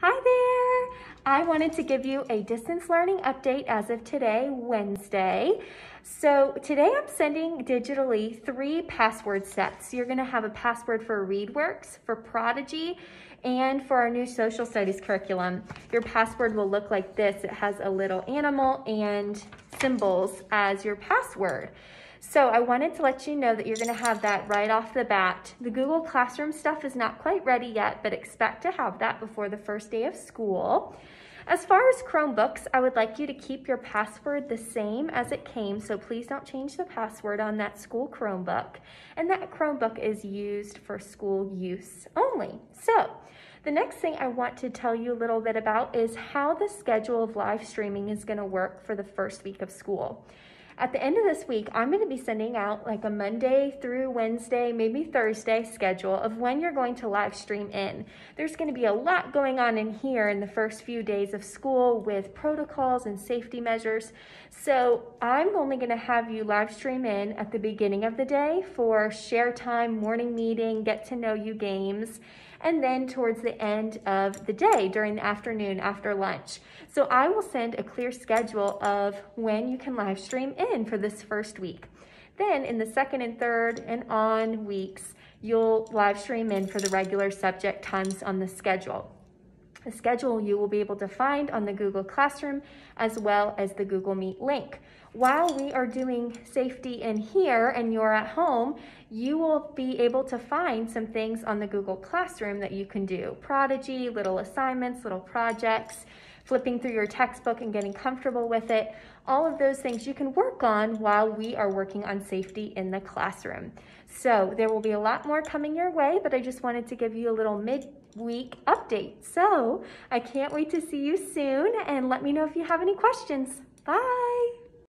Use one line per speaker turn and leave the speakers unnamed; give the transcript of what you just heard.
Hi there! I wanted to give you a distance learning update as of today, Wednesday. So today I'm sending digitally three password sets. You're gonna have a password for ReadWorks, for Prodigy, and for our new social studies curriculum. Your password will look like this. It has a little animal and symbols as your password. So I wanted to let you know that you're gonna have that right off the bat. The Google Classroom stuff is not quite ready yet, but expect to have that before the first day of school. As far as Chromebooks, I would like you to keep your password the same as it came, so please don't change the password on that school Chromebook. And that Chromebook is used for school use only. So the next thing I want to tell you a little bit about is how the schedule of live streaming is gonna work for the first week of school. At the end of this week, I'm going to be sending out like a Monday through Wednesday, maybe Thursday schedule of when you're going to live stream in. There's going to be a lot going on in here in the first few days of school with protocols and safety measures. So I'm only going to have you live stream in at the beginning of the day for share time, morning meeting, get to know you games and then towards the end of the day during the afternoon after lunch. So I will send a clear schedule of when you can live stream in for this first week. Then in the second and third and on weeks, you'll live stream in for the regular subject times on the schedule. The schedule you will be able to find on the Google Classroom as well as the Google Meet link. While we are doing safety in here and you're at home, you will be able to find some things on the Google Classroom that you can do. Prodigy, little assignments, little projects, flipping through your textbook and getting comfortable with it. All of those things you can work on while we are working on safety in the classroom. So there will be a lot more coming your way, but I just wanted to give you a little mid-week update. So I can't wait to see you soon and let me know if you have any questions. Bye.